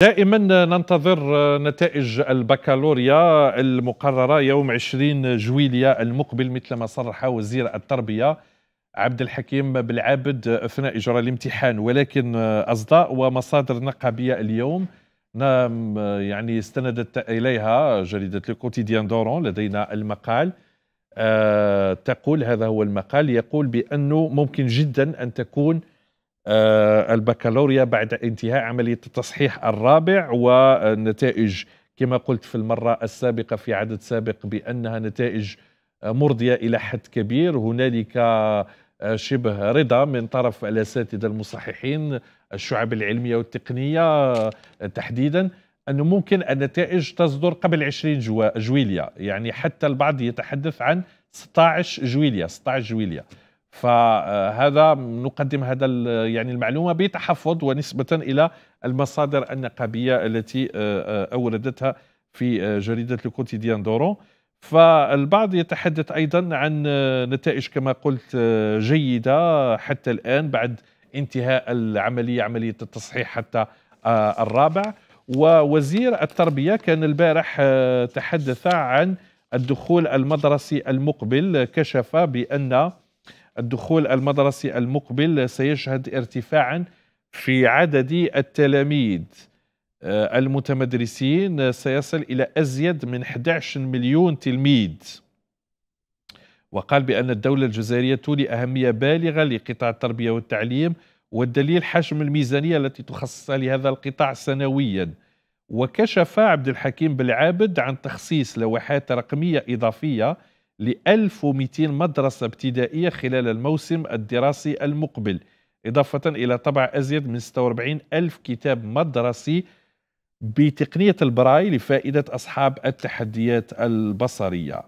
دائما ننتظر نتائج البكالوريا المقررة يوم 20 جويلية المقبل مثل ما صرح وزير التربية عبد الحكيم بالعابد أثناء إجراء الامتحان. ولكن أصداء ومصادر نقابية اليوم نعم يعني استندت إليها جريدة لوكوتيديان دورون لدينا المقال. أه تقول هذا هو المقال يقول بأنه ممكن جدا أن تكون آه، البكالوريا بعد انتهاء عملية التصحيح الرابع والنتائج كما قلت في المرة السابقة في عدد سابق بأنها نتائج مرضية إلى حد كبير. هنالك آه، شبه رضا من طرف الأساتذة المصححين الشعب العلمية والتقنية آه، تحديدا أنه ممكن النتائج تصدر قبل 20 جويليا يعني حتى البعض يتحدث عن 16 جويليا 16 جويليا فهذا نقدم هذا يعني المعلومة بتحفظ ونسبة إلى المصادر النقابية التي آه، آه، أوردتها في آه، جريدة الكوتيديان دورون فالبعض يتحدث أيضا عن نتائج كما قلت جيدة حتى الآن بعد انتهاء العملية عملية التصحيح حتى الرابع. ووزير التربية كان البارح تحدث عن الدخول المدرسي المقبل كشف بأن الدخول المدرسي المقبل سيشهد ارتفاعا في عدد التلاميذ. آه، المتمدرسين سيصل إلى أزيد من 11 مليون تلميذ. وقال بأن الدولة الجزائرية تولي أهمية بالغة لقطاع التربية والتعليم والدليل حجم الميزانية التي تخصص لهذا القطاع سنويا. وكشف عبد الحكيم بالعابد عن تخصيص لوحات رقمية إضافية ل 1200 مدرسة ابتدائية خلال الموسم الدراسي المقبل إضافة إلى طبع أزيد من 46 ألف كتاب مدرسي بتقنية البراي لفائدة أصحاب التحديات البصرية.